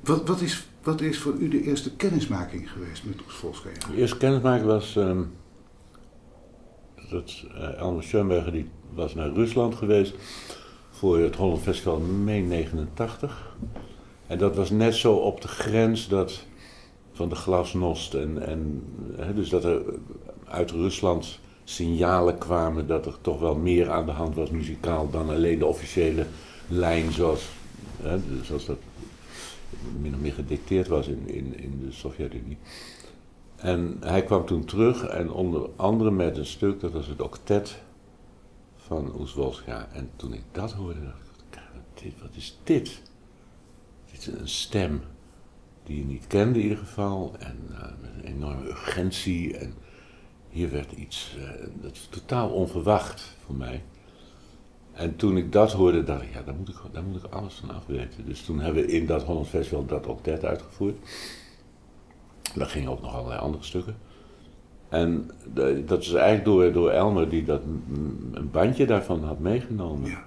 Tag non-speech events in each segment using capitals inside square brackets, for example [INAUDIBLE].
Wat, wat, is, wat is voor u de eerste kennismaking geweest met Oesvolskaya? De eerste kennismaking was ehm, dat uh, Elmer Schoenberger die was naar Rusland geweest voor het Holland Festival mei 89. En dat was net zo op de grens dat van de glasnost en, en dus dat er uit Rusland signalen kwamen dat er toch wel meer aan de hand was muzikaal dan alleen de officiële lijn zoals, zoals dat min of meer gedicteerd was in, in, in de Sovjet-Unie. En hij kwam toen terug en onder andere met een stuk, dat was het octet van Oeswolska. En toen ik dat hoorde, dacht ik, wat is dit? Dit is een stem die je niet kende in ieder geval. En uh, met een enorme urgentie. En hier werd iets, uh, dat totaal onverwacht voor mij. En toen ik dat hoorde, dacht ik, ja, daar moet ik, daar moet ik alles van afweten. Dus toen hebben we in dat Holland Festival dat octet uitgevoerd. Daar gingen ook nog allerlei andere stukken. En dat is eigenlijk door, door Elmer die dat een bandje daarvan had meegenomen. Ja.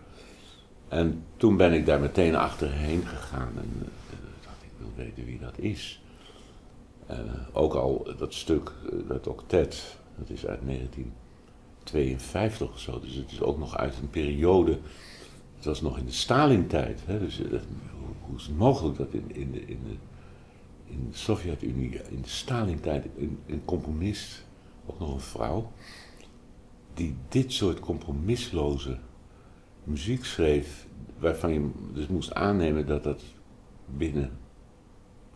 En toen ben ik daar meteen achterheen gegaan en uh, dacht ik wil weten wie dat is. Uh, ook al dat stuk, uh, dat octet, dat is uit 1952 of zo. Dus het is ook nog uit een periode, het was nog in de Stalin-tijd. Dus hoe, hoe, is het mogelijk dat in, in, de, in, de, in de Sovjet-Unie, in de Stalin-tijd, een, een componist ook nog een vrouw, die dit soort compromisloze muziek schreef, waarvan je dus moest aannemen dat dat binnen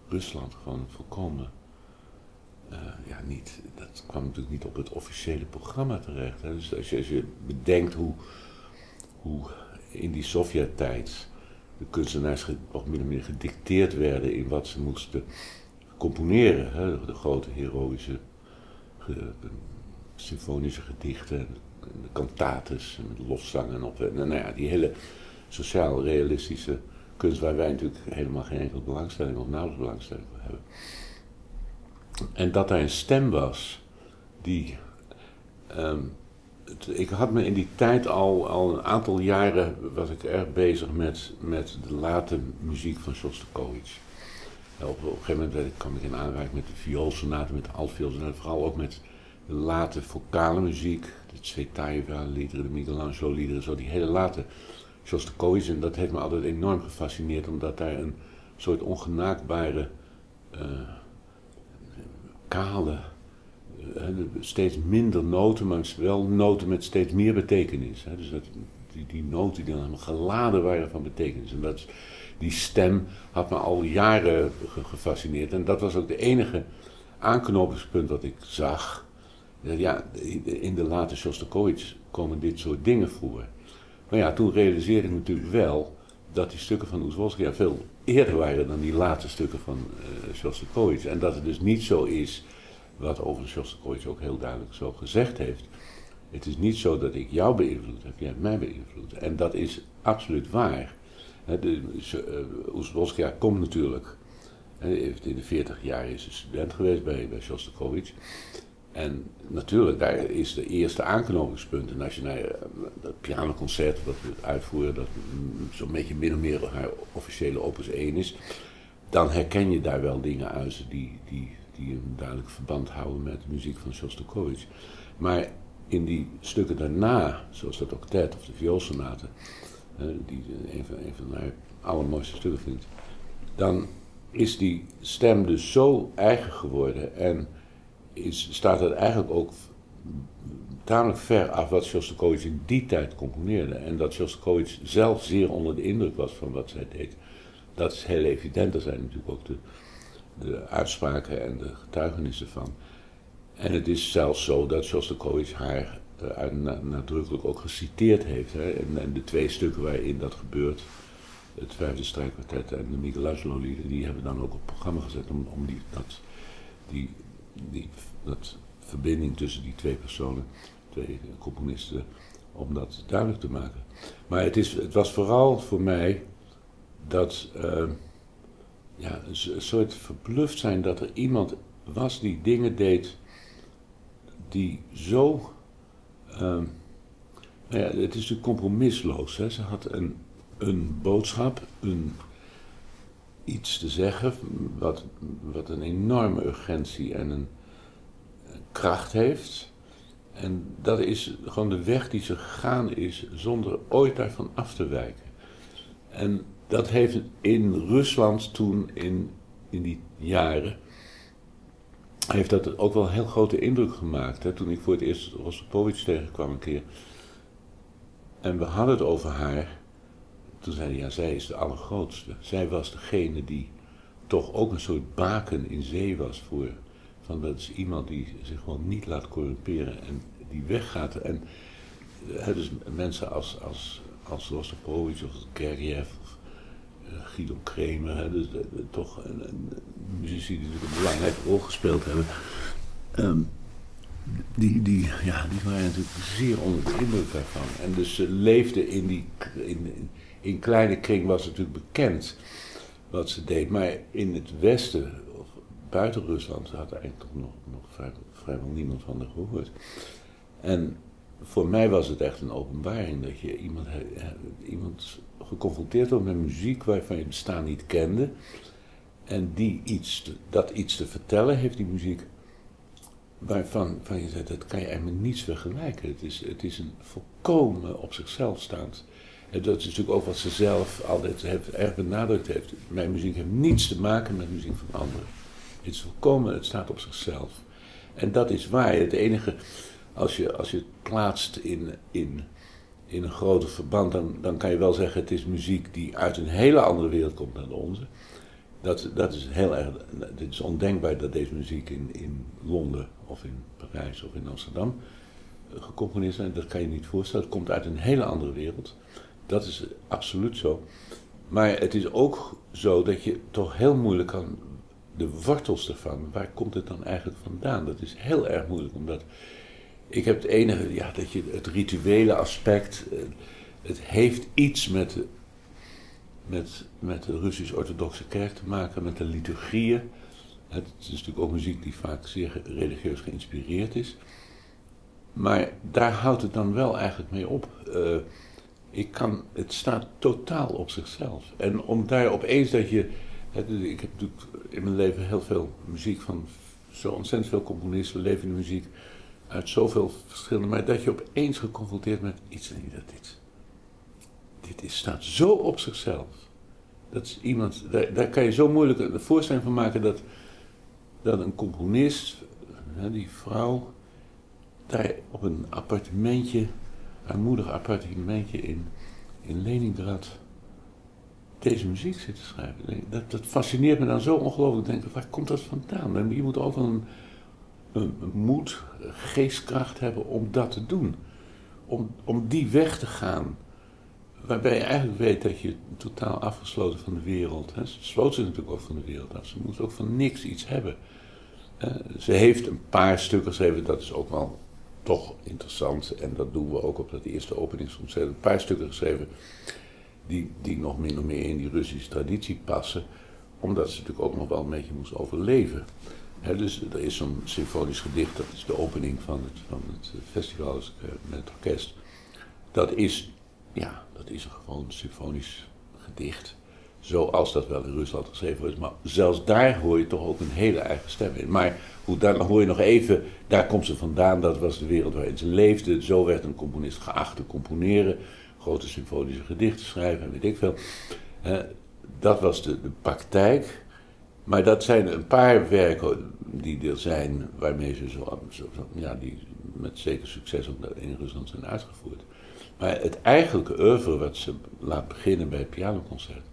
Rusland gewoon volkomen, uh, ja niet, dat kwam natuurlijk niet op het officiële programma terecht. Hè. Dus als je, als je bedenkt hoe, hoe in die Sovjet-tijd de kunstenaars nog min of meer gedicteerd werden in wat ze moesten componeren. Hè. De grote heroïsche symfonische gedichten, de cantates, met lofzangen op. En nou ja, die hele sociaal-realistische kunst waar wij natuurlijk helemaal geen enkele belangstelling of nauwelijks belangstelling voor hebben. En dat er een stem was die. Het, ik had me in die tijd al, al een aantal jaren was ik erg bezig met, met de late muziek van Shostakovich. Op, op een gegeven moment kwam ik in aanraking met de vioolsonaten, met de altvioolsonaten, vooral ook met de late vocale muziek, de Tsvetaeva-liederen, de Michelangelo-liederen, zo die hele late Shostakovich. En dat heeft me altijd enorm gefascineerd, omdat daar een soort ongenaakbare, uh, kale, uh, steeds minder noten, maar wel noten met steeds meer betekenis. Dus dat, die, die noten die dan helemaal geladen waren van betekenis. En dat die stem had me al jaren gefascineerd. En dat was ook de enige aanknopingspunt dat ik zag. Ja, in de late Shostakovich komen dit soort dingen voor. Maar ja, toen realiseerde ik natuurlijk wel dat die stukken van Oezwolski veel eerder waren dan die late stukken van uh, Shostakovich. En dat het dus niet zo is, wat over Shostakovich ook heel duidelijk zo gezegd heeft. Het is niet zo dat ik jou beïnvloed heb, jij hebt mij beïnvloed. En dat is absoluut waar. De, uh, komt natuurlijk. heeft in de 40 jaar is een student geweest bij, bij Shostakovich. En natuurlijk, daar is de eerste aanknopingspunt. En als je naar dat eh, pianoconcert wat we uitvoeren, dat zo'n beetje min of meer haar officiële opus 1 is, dan herken je daar wel dingen uit die, die, die een duidelijk verband houden met de muziek van Shostakovich. Maar in die stukken daarna, zoals dat octet of de vioolsonaten, die een van, een van haar allermooiste stukken vindt, dan is die stem dus zo eigen geworden en is, staat het eigenlijk ook tamelijk ver af wat Shostakovich in die tijd componeerde. En dat Shostakovich zelf zeer onder de indruk was van wat zij deed. Dat is heel evident, er zijn natuurlijk ook de, uitspraken en de getuigenissen van. En het is zelfs zo dat Shostakovich haar uh, nadrukkelijk ook geciteerd heeft. Hè? En, de twee stukken waarin dat gebeurt, het vijfde strijkkwartet en de Michelangelo-lieden, die hebben dan ook op programma gezet om, om die, dat, die dat verbinding tussen die twee personen, twee componisten, om dat duidelijk te maken. Maar het, is, het was vooral voor mij dat, uh, ja, een soort verbluft zijn dat er iemand was die dingen deed die zo Um, nou ja, het is natuurlijk compromisloos. Hè. Ze had een, een boodschap, een, iets te zeggen wat, wat een enorme urgentie en een kracht heeft. En dat is gewoon de weg die ze gegaan is zonder ooit daarvan af te wijken. En dat heeft in Rusland toen, in, in die jaren, heeft dat ook wel een heel grote indruk gemaakt. Hè? Toen ik voor het eerst Rostropovich tegenkwam een keer. En we hadden het over haar. Toen zei hij, ja, zij is de allergrootste. Zij was degene die toch ook een soort baken in zee was voor. Van dat is iemand die zich gewoon niet laat corrumperen en die weggaat. En dus mensen als, als, als of Gergiev of uh, Guido Kremer, hè, dus toch een, een, muzici die natuurlijk een belangrijke rol gespeeld hebben. Um, die, die, ja, die waren natuurlijk zeer onder de indruk daarvan. En dus ze leefden in die. In, in kleine kring was het natuurlijk bekend wat ze deed. Maar in het westen, buiten Rusland, had eigenlijk nog, nog vrij, vrijwel niemand van haar gehoord. En voor mij was het echt een openbaring dat je iemand, iemand geconfronteerd wordt met muziek waarvan je het bestaan niet kende. En die iets, dat iets te vertellen heeft, die muziek, waarvan van je zegt, dat kan je eigenlijk niets vergelijken. Het is, het is een volkomen op zichzelf staand. En dat is natuurlijk ook wat ze zelf altijd erg benadrukt heeft. Mijn muziek heeft niets te maken met muziek van anderen. Het is volkomen, het staat op zichzelf. En dat is waar. Het enige, als je, als je het plaatst in, in, in een groter verband, dan, dan kan je wel zeggen: het is muziek die uit een hele andere wereld komt dan onze. Dat, dat is heel erg. Het is ondenkbaar dat deze muziek in, in Londen of in Parijs of in Amsterdam eh, gecomponeerd zijn. Dat kan je niet voorstellen. Het komt uit een hele andere wereld. Dat is absoluut zo. Maar het is ook zo dat je toch heel moeilijk kan. De wortels ervan, waar komt het dan eigenlijk vandaan? Dat is heel erg moeilijk, omdat ik heb het enige, ja, dat je het rituele aspect, eh, het heeft iets met, met, met de Russisch-Orthodoxe Kerk te maken, met de liturgieën. Het is natuurlijk ook muziek die vaak zeer religieus geïnspireerd is. Maar daar houdt het dan wel eigenlijk mee op. Uh, ik kan, het staat totaal op zichzelf. En om daar opeens dat je. Ik heb natuurlijk in mijn leven heel veel muziek van zo ontzettend veel componisten, levende muziek uit zoveel verschillende, maar dat je opeens geconfronteerd met iets en dat dit, dit is, staat zo op zichzelf. Dat is iemand, daar, daar kan je zo moeilijk een voorstelling van maken dat, dat een componist, die vrouw, daar op een appartementje, armoedig appartementje in, in Leningrad, deze muziek zit te schrijven. Dat, dat fascineert me dan zo ongelooflijk. Ik denk, waar komt dat vandaan? Je moet ook wel een moed, geestkracht hebben om dat te doen. Om, om die weg te gaan. Waarbij je eigenlijk weet dat je totaal afgesloten van de wereld. Hè. Ze sloot zich natuurlijk ook van de wereld af. Ze moest ook van niks iets hebben. Ze heeft een paar stukken geschreven, dat is ook wel toch interessant. En dat doen we ook op dat eerste openingsconcert. Een paar stukken geschreven die, die nog min of meer in die Russische traditie passen. Omdat ze natuurlijk ook nog wel een beetje moest overleven dus er is zo'n symfonisch gedicht, dat is de opening van het, van het festival eh, met het orkest. Dat is, ja, dat is een gewoon symfonisch gedicht. Zoals dat wel in Rusland geschreven wordt. Maar zelfs daar hoor je toch ook een hele eigen stem in. Maar goed, dan hoor je nog even, daar komt ze vandaan, dat was de wereld waarin ze leefde. Zo werd een componist geacht te componeren, grote symfonische gedichten schrijven en weet ik veel. dat was de, de praktijk. Maar dat zijn een paar werken die er zijn waarmee ze zo, zo, ja, die met zeker succes ook in Rusland zijn uitgevoerd. Maar het eigenlijke oeuvre wat ze laat beginnen bij het pianoconcert,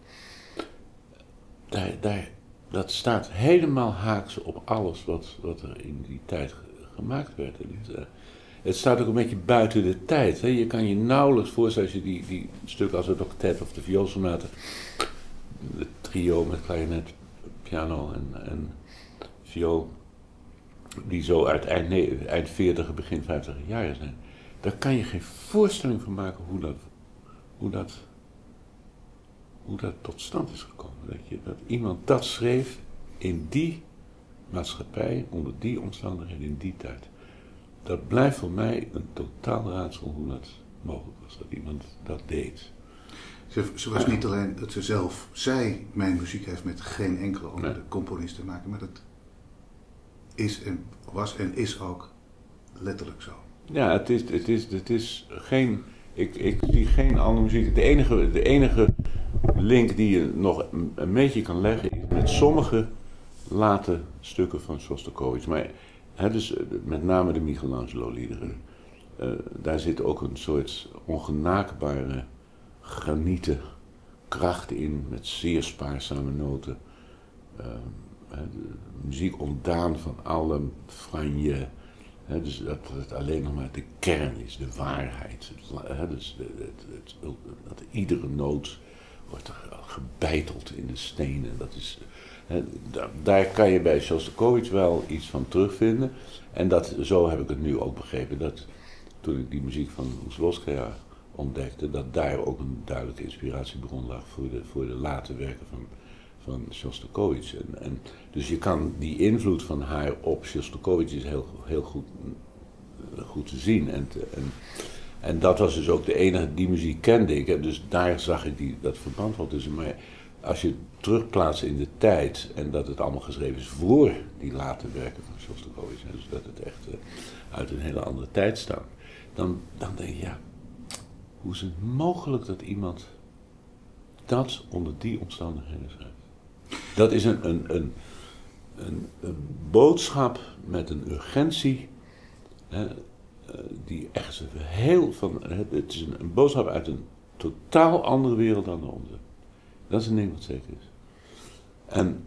daar, daar, dat staat helemaal haaks op alles wat, wat er in die tijd gemaakt werd. Het, uh, het staat ook een beetje buiten de tijd. Hè. Je kan je nauwelijks voorstellen als je die, die stukken als het octet of de vioolsonate, het trio met klarinet, piano en, en viool, die zo uit eind, eind 40, begin 50 jaar zijn. Daar kan je geen voorstelling van maken hoe dat, hoe dat, hoe dat tot stand is gekomen. Dat, je, dat iemand dat schreef in die maatschappij, onder die omstandigheden, in die tijd. Dat blijft voor mij een totaal raadsel hoe dat mogelijk was, dat iemand dat deed. Ze, ze was niet alleen dat ze zelf, zij, mijn muziek heeft met geen enkele andere Nee. componist te maken, maar dat is en was en is ook letterlijk zo. Ja, het is, het is, het is geen. Ik, ik zie geen andere muziek. De enige, de enige link die je nog een, een beetje kan leggen is met sommige late stukken van Shostakovich. Maar dus, eh, met name de Michelangelo-liederen. Eh, daar zit ook een soort ongenaakbare granieten kracht in met zeer spaarzame noten. Ehm, muziek ontdaan van alle franje. Dus dat het alleen nog maar de kern is, de waarheid. Het dus de- het, het, dat iedere noot wordt gebeiteld in de stenen. Dat is, daar kan je bij Shostakovich wel iets van terugvinden. En dat, zo heb ik het nu ook begrepen. Dat toen ik die muziek van Oesloskaya ontdekte, dat daar ook een duidelijke inspiratiebron lag voor de, voor de late werken van, van Shostakovich. En, dus je kan die invloed van haar op Shostakovich is heel, heel goed, eh, goed te zien. En, en, en dat was dus ook de enige, die muziek kende ik. En dus daar zag ik die, dat verband wel tussen. Maar als je terugplaatst in de tijd en dat het allemaal geschreven is voor die late werken van hè, dus dat het echt eh, uit een hele andere tijd stamt, dan, dan denk je, ja, hoe is het mogelijk dat iemand dat onder die omstandigheden schrijft? Dat is een, een, een, een, boodschap met een urgentie. Eh, die echt heel van. Het is een, een boodschap uit een totaal andere wereld dan de onze. Dat is een ding wat zeker is. En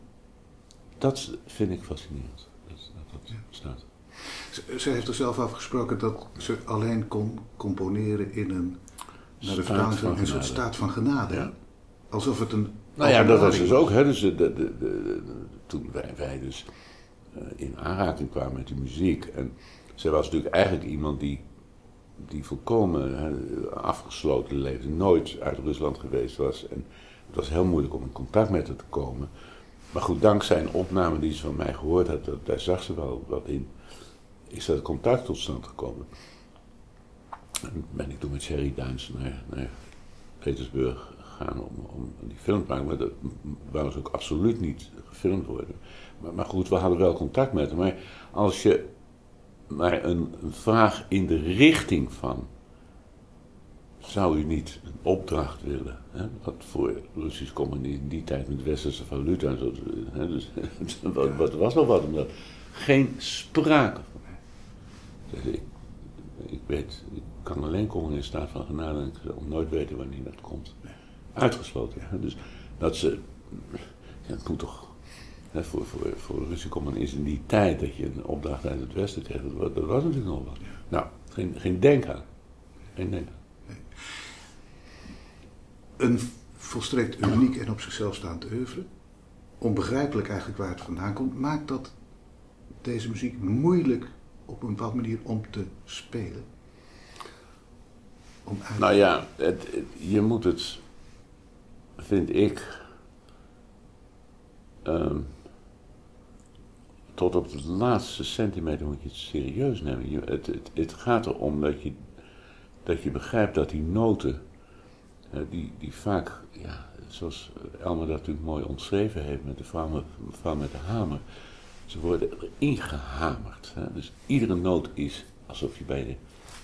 dat vind ik fascinerend. Dat dat, dat staat. Ze heeft er zelf afgesproken dat ze alleen kon componeren in een, naar de vertaling een soort staat van genade. Ja. Alsof het een. Nou ja, dat was dus ook. Hè, dus de, de, toen wij, wij dus eh, in aanraking kwamen met die muziek. En zij was natuurlijk eigenlijk iemand die, die volkomen hè, afgesloten leefde. Nooit uit Rusland geweest was. En het was heel moeilijk om in contact met haar te komen. Maar goed, dankzij een opname die ze van mij gehoord had, daar zag ze wel wat in. Is dat contact tot stand gekomen. En ben ik toen met Sherry Duins naar, naar Petersburg gegaan om, om die film te maken. Maar dat wou ze ook absoluut niet gefilmd worden. Maar, maar goed, we hadden wel contact met hem. Maar als je maar een vraag in de richting van. Zou u niet een opdracht willen? Hè? Wat voor Russisch communisme in die tijd met westerse valuta en zo. Hè? Dus, [LAUGHS] wat, wat was nog wat? Omdat geen sprake van. Dus ik, ik weet, ik kan alleen komen in staat van genade en ik zal nooit weten wanneer dat komt. Uitgesloten. hè. Dus dat ze. Ja, het moet toch. Hè, voor, voor, voor Russische communisten in die tijd dat je een opdracht uit het Westen kreeg, dat was natuurlijk nog wat. Nou, geen, geen denk aan. Geen denk aan. Een volstrekt uniek en op zichzelf staand oeuvre. Onbegrijpelijk eigenlijk waar het vandaan komt. Maakt dat deze muziek moeilijk op een bepaalde manier om te spelen? Om. Nou ja, het, het- je moet het, vind ik, ehm, tot op de laatste centimeter moet je het serieus nemen. Het, het, het gaat erom dat je, dat je begrijpt dat die noten, die, die vaak, ja, zoals Elmer dat natuurlijk mooi omschreven heeft met de vrouw met, vrouw met de hamer, ze worden erin gehamerd. Hè? Dus iedere noot is alsof je bij de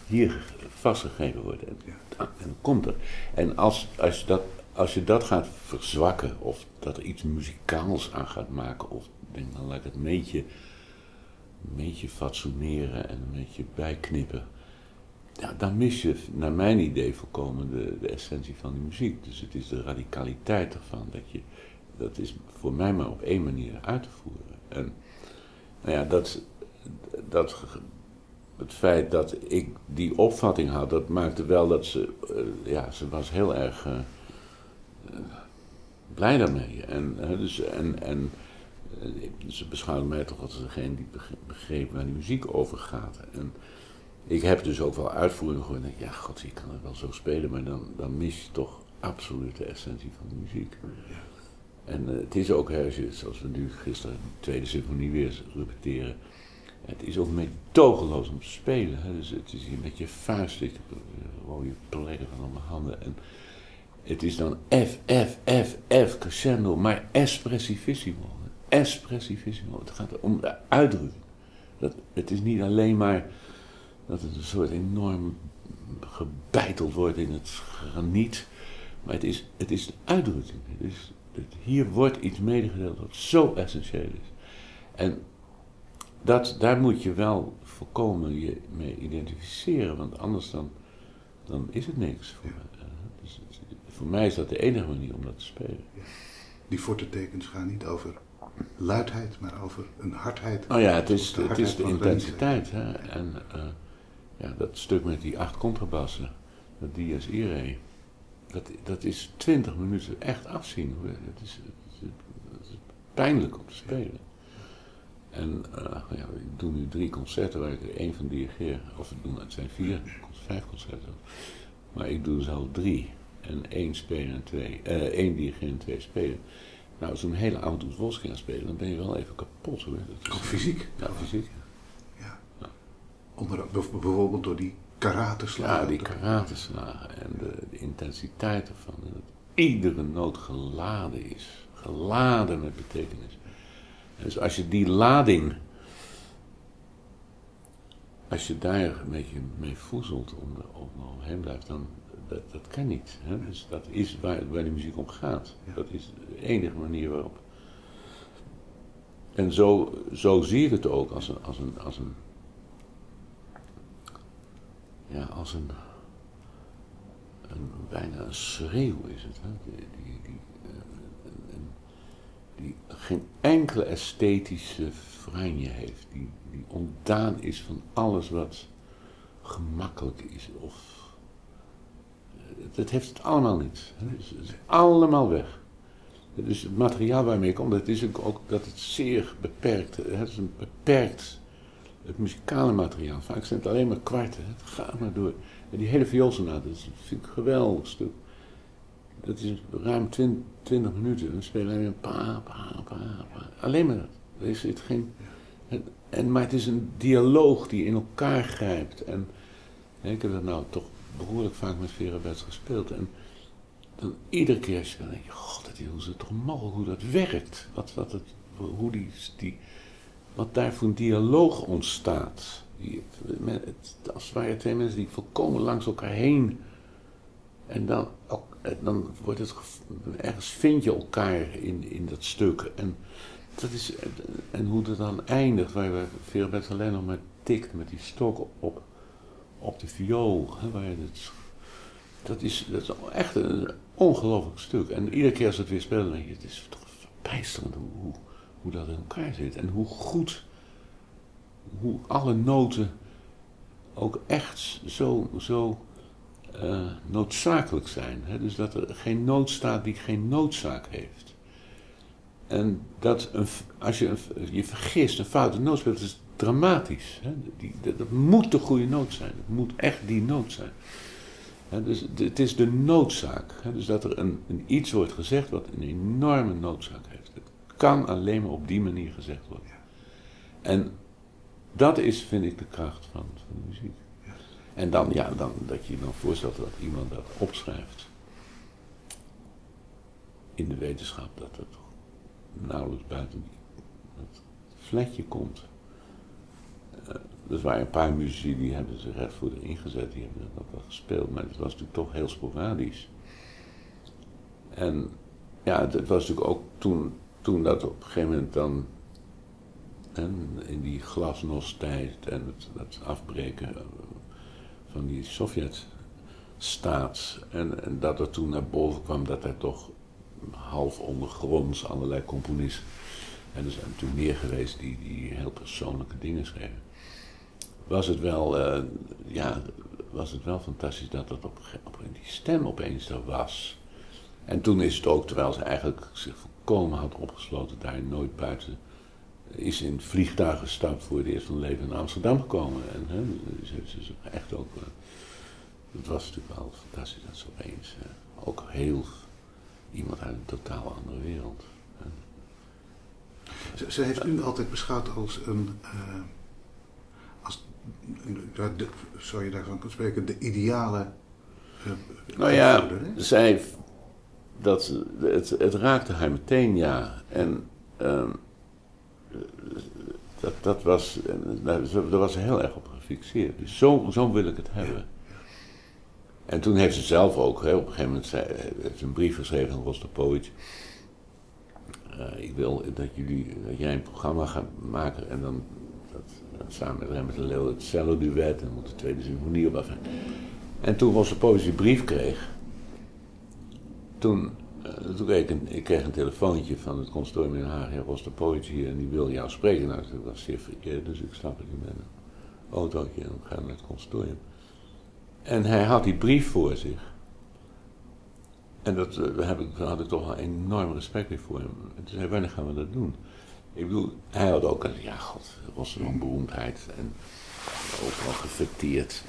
hier vastgegeven wordt. En, en dan komt er. En als, als, je dat, als je dat gaat verzwakken, of dat er iets muzikaals aan gaat maken, of denk dan laat ik het een beetje, een beetje fatsoeneren en een beetje bijknippen. Ja, dan mis je, naar mijn idee, volkomen de, essentie van die muziek. Dus het is de radicaliteit ervan. Dat, je, dat is voor mij maar op één manier uit te voeren. En nou ja, dat, dat, het feit dat ik die opvatting had, dat maakte wel dat ze, eh, ja, ze was heel erg eh, eh, blij daarmee. En, dus, en, en ze beschouwde mij toch als degene die beg- begreep waar die muziek over gaat. En ik heb dus ook wel uitvoeringen gehoord. en ik, Ja, god, je kan het wel zo spelen, maar dan, dan mis je toch absoluut de essentie van de muziek. En eh, het is ook, je- zoals we nu gisteren de tweede symfonie weer repeteren. Het is ook meedogenloos om te spelen. Hè. Dus het is hier met je vuist, ik, rode plekken van op mijn handen. En, Het is dan F, F, F, F, crescendo, maar espressivissimo. Espressivissimo. Het gaat om de uitdrukking. Dat, het is niet alleen maar dat het een soort enorm gebeiteld wordt in het graniet. Maar het is, het is de uitdrukking. Het is, het, hier wordt iets medegedeeld wat zo essentieel is. En dat, daar moet je wel volkomen je mee identificeren, want anders dan, dan is het niks voor mij. Dus, voor mij is dat de enige manier om dat te spelen. Die fortetekens gaan niet over luidheid, maar over een hardheid. Oh ja, het is de, het is de intensiteit. Hè? En uh, ja, dat stuk met die acht contrabassen, dat Dias Irae, dat, dat is twintig minuten echt afzien. Het is, het is, pijnlijk om te spelen. En uh, ja, ik doe nu drie concerten waar ik er één van dirigeer. Of het zijn vier, vijf concerten. Maar ik doe zelf drie. En één spelen en twee, uh, één dirigeren en twee spelen. Nou, zo'n hele oude Vos gaan spelen, dan ben je wel even kapot hoor. Dat is, fysiek? Ja, fysiek. Onder, bijvoorbeeld door die karateslagen. Ja, die karateslagen en de, de intensiteit ervan. En dat iedere noot geladen is. Geladen met betekenis. Dus als je die lading, als je daar een beetje mee voezelt om er omheen blijft, dan dat, dat kan niet. Hè? Dus dat is waar, waar de muziek om gaat. Dat is de enige manier waarop. En zo, zo zie ik het ook als een, als een, als een ja, als een, een bijna een schreeuw is het. Hè? Die, die, die, die geen enkele esthetische franje heeft. Die, die ontdaan is van alles wat gemakkelijk is of dat heeft het allemaal niet. Het is, het allemaal weg. Dus het materiaal waarmee ik kom, dat is ook dat het zeer beperkt Het is een beperkt, het muzikale materiaal. Vaak zijn het alleen maar kwarten. Het gaat maar door. En die hele vioolsonate, dat vind ik een geweldig stuk. Dat is ruim 20, minuten. Dan spelen we een pa, pa, pa, pa. Alleen maar dat. Er is het geen... en, maar het is een dialoog die in elkaar grijpt. En ik heb dat nou toch behoorlijk vaak met Vera Bets gespeeld. En dan iedere keer als je dan denk je, god, dat hoe is het toch mogelijk hoe dat werkt? Wat, wat, het, hoe die, die, wat daar voor een dialoog ontstaat. Als het ware twee mensen die volkomen langs elkaar heen. En dan, dan wordt het, ergens vind je elkaar in, in dat stuk. En, dat is, en hoe het dan eindigt, waar Vera Bets alleen nog maar tikt met die stok op op de viool. Hè, waar het, dat, is, dat is echt een ongelooflijk stuk. En iedere keer als het weer speelt, denk je, het is toch verbijsterend hoe, hoe, dat in elkaar zit. En hoe goed, hoe alle noten ook echt zo, zo uh, noodzakelijk zijn. Hè? Dus dat er geen noot staat die geen noodzaak heeft. En dat een, als je een, je vergist, een foute noot speelt, is dramatisch. Hè? Die, dat, moet de goede nood zijn. Het moet echt die nood zijn. dus het is de noodzaak. dus dat er een, een, iets wordt gezegd wat een enorme noodzaak heeft. Kan alleen maar op die manier gezegd worden. En dat is, vind ik, de kracht van, van de muziek. En dan, ja, dan, dat je je dan voorstelt dat iemand dat opschrijft. In de wetenschap dat het nauwelijks buiten het fletje komt. Er waren een paar muzici die hebben zich echt voor erin gezet, die hebben dat wel gespeeld, maar het was natuurlijk toch heel sporadisch. En ja, het, was natuurlijk ook toen, toen dat op een gegeven moment dan in die glasnost-tijd en het, afbreken van die Sovjet-staat. En, en, dat er toen naar boven kwam dat er toch half ondergronds allerlei componisten. En er zijn natuurlijk meer geweest die, die heel persoonlijke dingen schreven was het wel, uh, ja, was het wel fantastisch dat dat op, op die stem opeens er was. En toen is het ook, terwijl ze eigenlijk zich volkomen had opgesloten, daar nooit buiten, is in het vliegtuig gestapt voor het eerst van leven in Amsterdam gekomen. En hè, ze, ze, ze echt ook, uh, het was natuurlijk wel fantastisch dat ze opeens uh, ook heel iemand uit een totaal andere wereld. Ze, ze, heeft u altijd beschouwd als een zou je daarvan kunnen spreken, de ideale. Uh, nou ja, zij dat, het, het raakte haar meteen, ja. En ehm, dat, dat was, nou, daar was ze heel erg op gefixeerd. Dus zo, zo wil ik het hebben. En toen heeft ze zelf ook, hè, op een gegeven moment zei, heeft ze een brief geschreven aan Rostopowitsch. Uh, ik wil dat, jullie, dat jij een programma gaat maken en dan dat, samen met Remmers de Leeuw het cello-duet en moet de tweede symfonie op af. En toen Rostopowitsch die brief kreeg, toen, kreeg ik, ik kreeg een telefoontje van het consortium in Haag, Rostopowitsch hier en die wil jou spreken. Nou, dat was zeer verkeerd, dus ik stap in een autootje en ga naar het consortium. En hij had die brief voor zich. En dat, uh, heb ik, daar had ik toch wel enorm respect voor hem. En toen zei wanneer gaan we dat doen? Ik bedoel, hij had ook, een, ja god, Rotterdam beroemdheid en gefeteerd.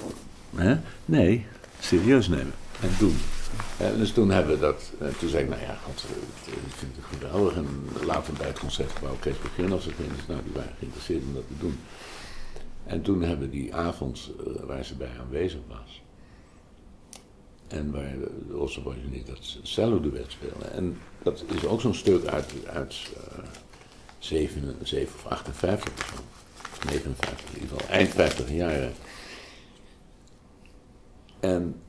Hè? Nee, serieus nemen en doen. En dus toen hebben we dat, en toen zei ik, nou ja, god, eh, ik vind het geweldig. En laten we bij het concertgebouworkest beginnen als het in is. Nou, die waren geïnteresseerd om dat te doen. En toen hebben we die avond waar ze bij aanwezig was, en waar Rosseboys en ik dat cello-duet spelen. En dat is ook zo'n stuk uit, uit uh, 7, 7 of 58 of zo. 59 in ieder geval, eind 50 jaren. En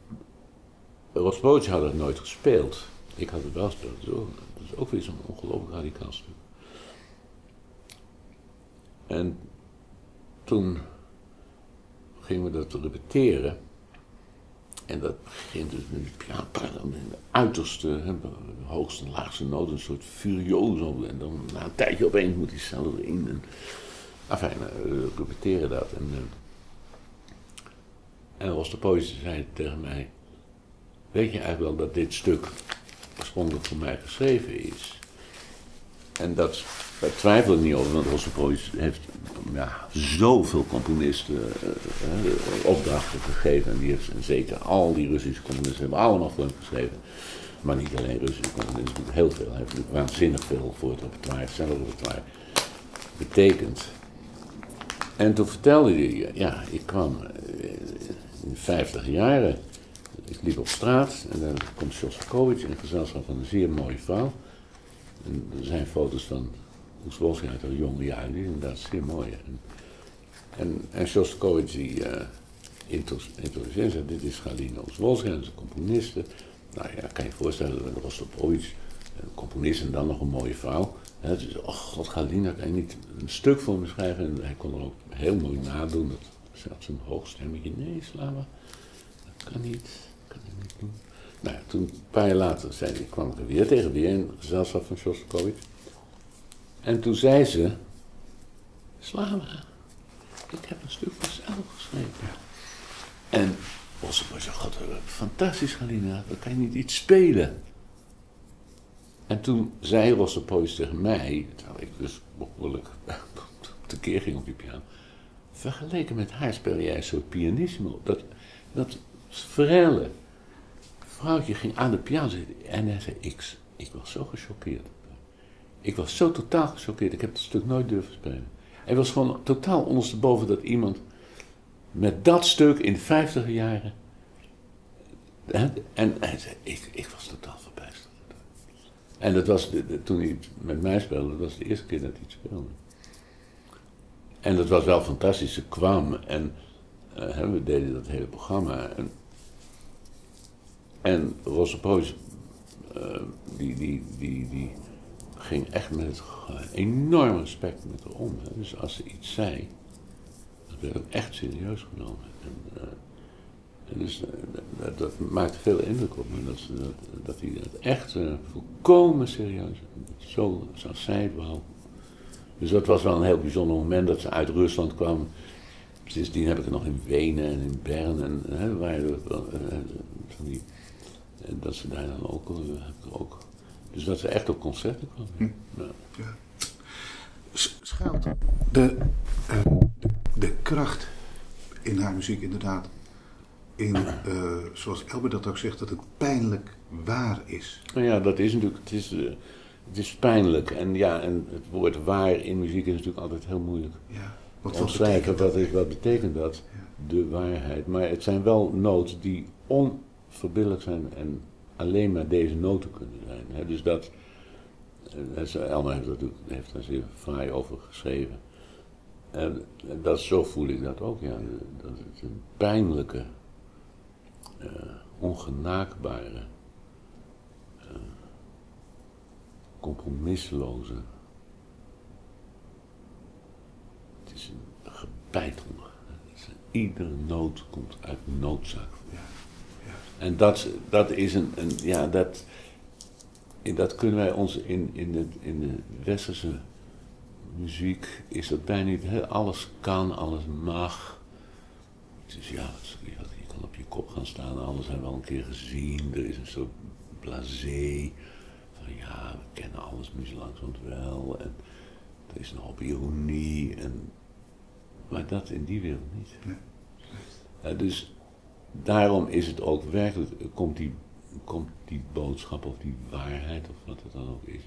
Rospootje had het nooit gespeeld. Ik had het wel gespeeld. Dat is ook weer zo'n ongelooflijk radicaal stuk. En toen gingen we dat repeteren. En dat begint dus met de piano, in de uiterste, hè, hoogste en laagste noten, een soort furioso. En dan na een tijdje opeens moet die cel erin. En, enfin, we repeteren dat. En, uh, en Rostopowitz zei tegen mij, weet je eigenlijk wel dat dit stuk oorspronkelijk voor mij geschreven is? En dat, twijfel ik niet over, want Rostopowitz heeft ja, zoveel componisten uh, opdrachten gegeven. En die heeft, zeker al die Russische componisten hebben allemaal voor hem geschreven. Maar niet alleen Russische componisten, heel veel. Hij heeft waanzinnig veel voor het repertoire, zelf repertoire, betekend. En toen vertelde hij, ja, ik kwam in de 50 jaren, ik liep op straat en dan komt Shostakovich in gezelschap van een zeer mooie vrouw. En er zijn foto's van Oeswolski uit een jonge jaren, die is inderdaad zeer mooi. En, en, en die uh, introduceert zei, dit is Galina Oeswolski, dat is een componiste. Nou ja, kan je voorstellen, dat was Rostopowitsch, een componist en dan nog een mooie vrouw. Ja, dus, oh god, Galina, kan je niet een stuk voor me schrijven? En hij kon er ook heel mooi nadoen, dat zelfs een hoog stemmetje. Nee, kan niet, dat kan niet. Nou ja, toen, een paar jaar later, zei kwam ik er weer tegen, weer in gezelschap van Shostakovich. En toen zei ze, Slava, ik heb een stuk voor zelf geschreven. En Ossenboy zei, god, fantastisch Galina, dan kan je niet iets spelen. En toen zei Rossenpoys tegen mij, terwijl ik dus behoorlijk [LAUGHS] tekeer ging op die piano, vergeleken met haar speel jij soort pianissimo. Dat, dat frelle vrouwtje ging aan de piano zitten en hij zei, ik, was zo gechoqueerd. Ik was zo totaal gechoqueerd. Ik heb het stuk nooit durven spelen. Hij was gewoon totaal ondersteboven dat iemand met dat stuk in de vijftiger jaren. Hè, en hij zei, ik, ik was totaal verbijsterd. En dat was, toen hij met mij speelde, dat was de eerste keer dat hij het speelde. En dat was wel fantastisch. Ze kwam en uh, we deden dat hele programma. En, en Rosse Poos, uh, die, die, die, die ging echt met enorm respect met haar om. Hè. Dus als ze iets zei, dat werd ook echt serieus genomen. En, uh, en dus uh, dat, dat, maakte veel indruk op me, dat, dat, hij dat echt volkomen serieus, zo, zoals zij het wou. Dus dat was wel een heel bijzonder moment dat ze uit Rusland kwam. Sindsdien heb ik het nog in Wenen en in Bern en hè, waar, die, en dat ze daar dan ook, heb ik ook dus dat ze echt op concerten kwamen. Hm. Ja. ja. Schuilt de, uh, de, de, kracht in haar muziek inderdaad in, uh, zoals Elber dat ook zegt, dat het pijnlijk waar is. Nou ja, dat is natuurlijk, het is, uh, het is pijnlijk. En ja, en het woord waar in muziek is natuurlijk altijd heel moeilijk. Ja, wat, wat betekent dat? Wat, is, wat betekent dat? Ja. De waarheid. Maar het zijn wel noten die onverbiddelijk zijn en alleen maar deze noten kunnen zijn. Dus dat, uh, Elma heeft, dat, heeft daar zeer fraai over geschreven. En, dat, zo voel ik dat ook, ja. Dat het een pijnlijke, uh, ongenaakbare, uh, compromisloze. Het is een gebijtel. Iedere nood komt uit noodzaak. Ja. En dat, dat is een, een ja, dat, dat kunnen wij ons in, in, de, in de westerse muziek is dat bijna niet. Alles kan, alles mag. Dus ja, je kan op je kop gaan staan, alles hebben we al een keer gezien. Er is een soort blasé. Van ja, we kennen alles muziek langzamerhand wel. En er is een hoop ironie. En, maar dat in die wereld niet. Ja, dus daarom is het ook werkelijk, komt die, komt die boodschap of die waarheid of wat het dan ook is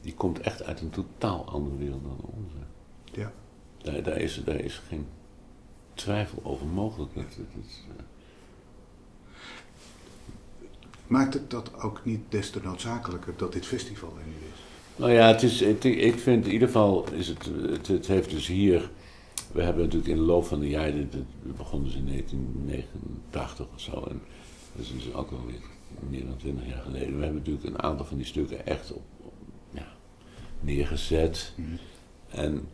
die komt echt uit een totaal andere wereld dan onze. Ja. Daar, daar, is, daar is geen twijfel over mogelijk. Dat, is, uh... Maakt het dat ook niet des te noodzakelijker dat dit festival er nu is? Nou ja, het is, ik vind in ieder geval, is het, het, het, heeft dus hier, we hebben natuurlijk in de loop van de jaren, het begon dus in 1989 of zo, en dat is dus ook alweer meer dan 20 jaar geleden. We hebben natuurlijk een aantal van die stukken echt op, neergezet. Mhm. En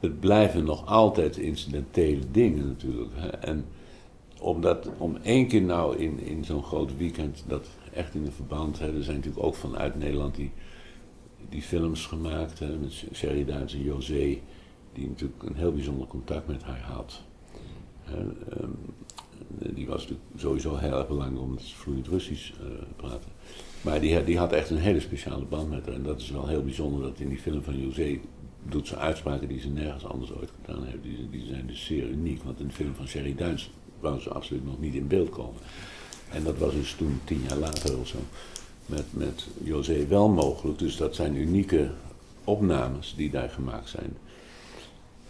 het blijven nog altijd incidentele dingen natuurlijk. Hè. En om, dat, om één keer nou in, in zo'n groot weekend dat echt in een verband. Er zijn natuurlijk ook vanuit Nederland die, die films gemaakt. Hè, met Sherry Duits en José. Die natuurlijk een heel bijzonder contact met haar had. Hè, ehm, die was natuurlijk sowieso heel erg belangrijk ze vloeiend Russisch uh, praten. Maar die, die had echt een hele speciale band met haar. En dat is wel heel bijzonder dat in die film van José doet ze uitspraken die ze nergens anders ooit gedaan heeft. Die, die zijn dus zeer uniek. Want in de film van Sherry Duins wou ze absoluut nog niet in beeld komen. En dat was dus toen, tien jaar later of zo, met, met José wel mogelijk. Dus dat zijn unieke opnames die daar gemaakt zijn.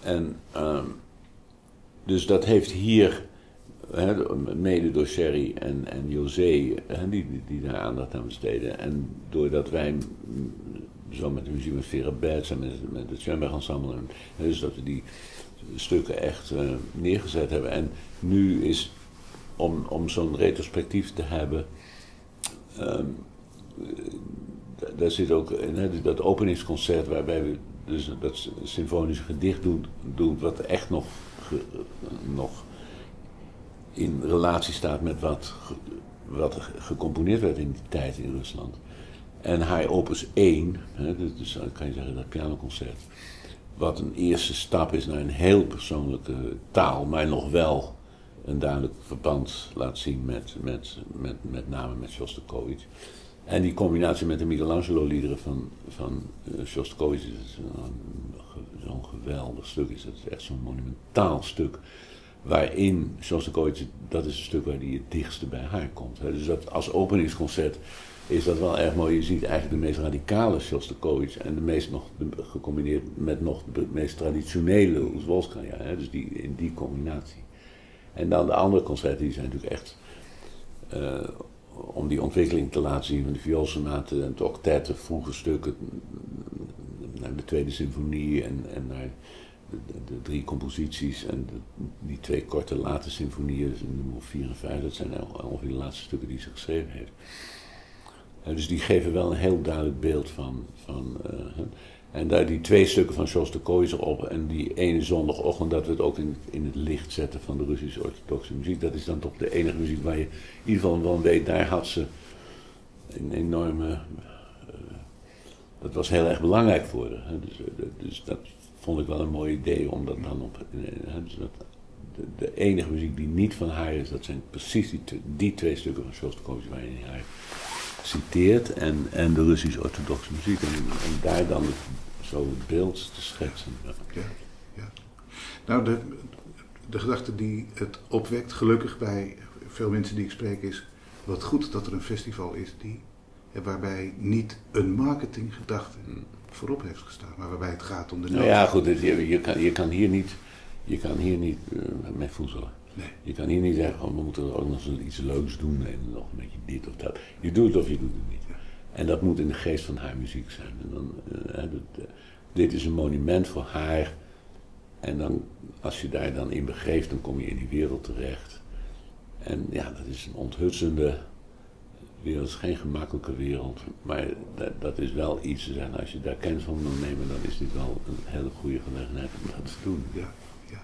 En um, dus dat heeft hier mede door Sherry en, en José, die, die, daar aandacht aan besteden. En doordat wij zo met de muziek met Vera Betts en met, het Schoenberg Ensemble, en, dus dat we die stukken echt uh, neergezet hebben. En nu is, om, om zo'n retrospectief te hebben, um, daar zit ook dat openingsconcert waarbij we dus dat symfonische gedicht doen wat echt nog, nog in relatie staat met wat, wat gecomponeerd werd in die tijd in Rusland. En haar opus 1, hè, dus, dus kan je zeggen dat pianoconcert, wat een eerste stap is naar een heel persoonlijke taal, maar nog wel een duidelijk verband laat zien met, met, met, met name met Shostakovich. En die combinatie met de Michelangelo-liederen van, van uh, Shostakovich is zo'n geweldig stuk. Is. Dat is echt zo'n monumentaal stuk waarin Shostakovich, dat is een stuk waar hij het dichtste bij haar komt. Dus dat als openingsconcert is dat wel erg mooi. Je ziet eigenlijk de meest radicale Shostakovich en de meest nog gecombineerd met nog de meest traditionele Oezwolskaya. Dus die, in die combinatie. En dan de andere concerten, die zijn natuurlijk echt uh, om die ontwikkeling te laten zien van de vioolsonaten en het octet, vroege stukken, naar de tweede symfonie en, en naar de, drie composities en die twee korte late symfonieën, dus nummer 4 en 5, dat zijn ongeveer de laatste stukken die ze geschreven heeft. dus die geven wel een heel duidelijk beeld van. van uh, en daar die twee stukken van Shostakovich op en die ene zondagochtend dat we het ook in, in het licht zetten van de Russische orthodoxe muziek, dat is dan toch de enige muziek waar je in ieder geval wel weet, daar had ze een enorme. Uh, dat was heel erg belangrijk voor haar. Dus, uh, dus dat vond ik wel een mooi idee om dat dan op. Dus dat, de, de, enige muziek die niet van haar is, dat zijn precies die, die twee stukken van Shostakovich waarin hij haar citeert. En, en de Russisch-orthodoxe muziek. En, en, daar dan zo het beeld te schetsen. Ja, ja. Nou, de, de gedachte die het opwekt, gelukkig bij veel mensen die ik spreek, is wat goed dat er een festival is die, waarbij niet een marketinggedachte hmm voorop heeft gestaan, maar waarbij het gaat om de Nou ja, goed, je, je, kan, je kan hier niet, je kan hier niet uh, mee voezelen. Nee. Je kan hier niet zeggen, oh, we moeten er ook nog iets leuks doen en nog een beetje dit of dat. Je doet het of je doet het niet. En dat moet in de geest van haar muziek zijn. En dan, eh, dat, eh, dit is een monument voor haar. En dan, als je daar dan in begeeft, dan kom je in die wereld terecht. En ja, dat is een onthutsende wereld. Het is geen gemakkelijke wereld. Maar dat, dat is wel iets te zeggen. Als je daar kennis van wil nemen, dan is dit wel een hele goede gelegenheid om dat te doen. Ja, ja.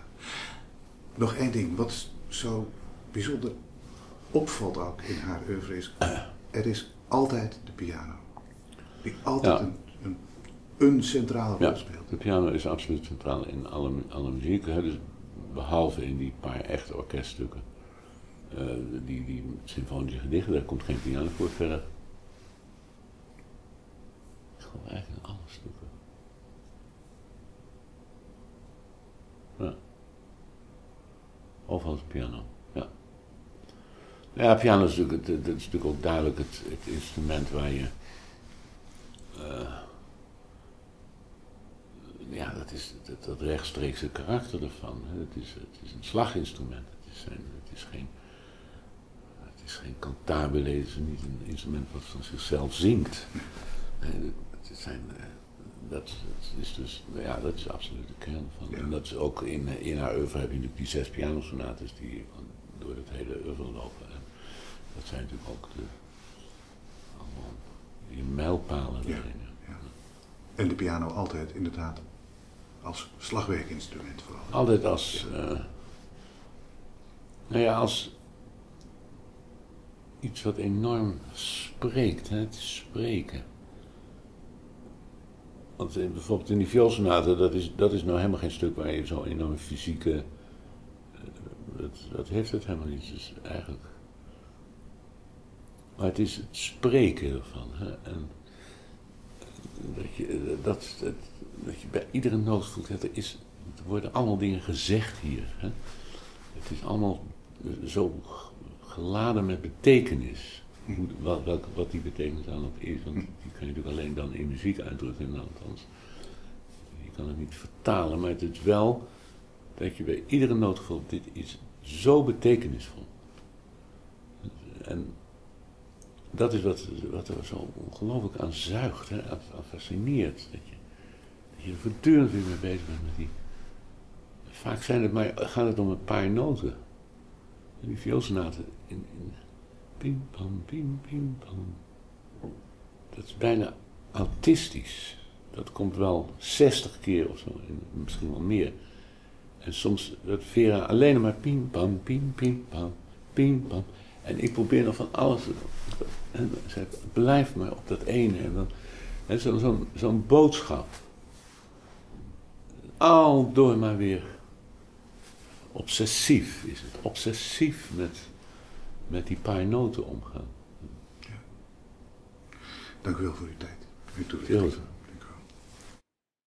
Nog één ding, wat zo bijzonder opvalt ook in haar oeuvre is, er is altijd de piano. Die altijd Ja. een, een, een centrale rol Ja, speelt. de piano is absoluut centraal in alle, alle muziek. Hè, dus behalve in die paar echte orkeststukken. Eh, die, die symfonische gedichten, daar komt geen piano voor verder. Ik geloof eigenlijk in alle stukken. Ja. Overal is piano, ja. Ja, piano is natuurlijk, dat is natuurlijk ook duidelijk het, het instrument waar je... eh, ja, dat is dat, rechtstreekse karakter ervan. hè. Het is, het is een slaginstrument. Het is, het is geen, het is geen cantabile, het is niet een instrument wat van zichzelf zingt. Het zijn, eh, dat, dat is dus, ja, dat is absoluut de kern van. Ja. En dat is ook in, in haar oeuvre heb je natuurlijk die zes pianosonates die door het hele oeuvre lopen. En dat zijn natuurlijk ook de, allemaal die mijlpalen Ja. ja. En de piano altijd inderdaad als slagwerkinstrument vooral. Altijd als. eh, nou ja, als. iets wat enorm spreekt. Hè? Het is spreken. Want in- bijvoorbeeld in die vioolsonate, dat is, dat is nou helemaal geen stuk waar je zo'n enorme fysieke. eh, dat, dat heeft het helemaal niet. Het is eigenlijk. Maar het is het spreken ervan. Hè? En dat je, eh, dat, dat, dat je bij iedere noot voelt, dat er, is, er worden allemaal dingen gezegd hier. Hè? Het is allemaal eh, zo geladen met betekenis. Hoe, wat, wat die betekenis dan ook is, want die kan je natuurlijk alleen dan in muziek uitdrukken, althans. Je kan het niet vertalen, maar het is wel dat je bij iedere voelt, dit is zo betekenisvol. En dat is wat, wat er zo ongelooflijk aan zuigt, hè, aan fascineert. Dat je, dat je er voortdurend weer mee bezig bent met die. Vaak zijn het maar, gaat het om een paar noten. En die vioolsonaten in, in pim pam pim pim pam. Dat is bijna autistisch. Dat komt wel 60 keer of zo, en misschien wel meer. En soms dat Vera alleen maar pim pam pim pim pam pim pam. En ik probeer nog van alles. En zij blijft maar op dat ene. En dan, en zo, zo'n, zo'n boodschap. Al door maar weer. Obsessief is het. Obsessief met, met die paar noten omgaan. Dank u wel voor uw tijd. Uw toelichting.